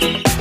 Five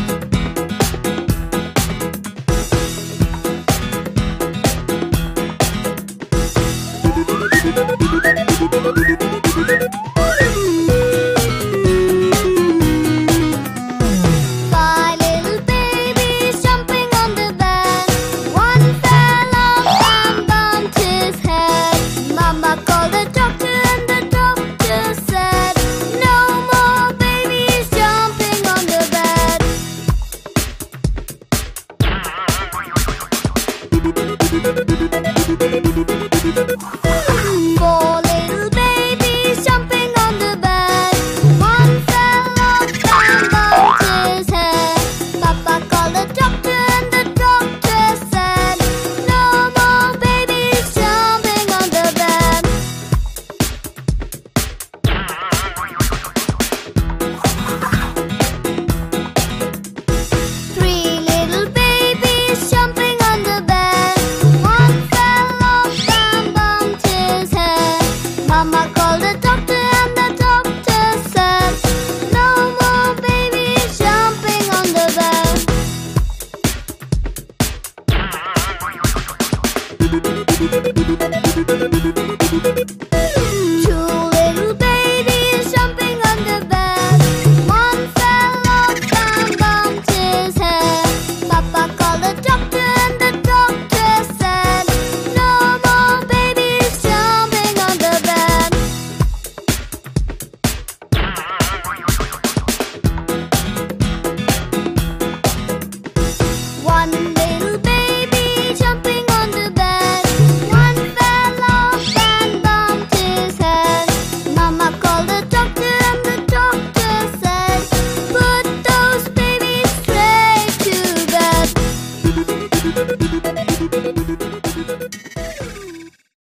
Two to bed.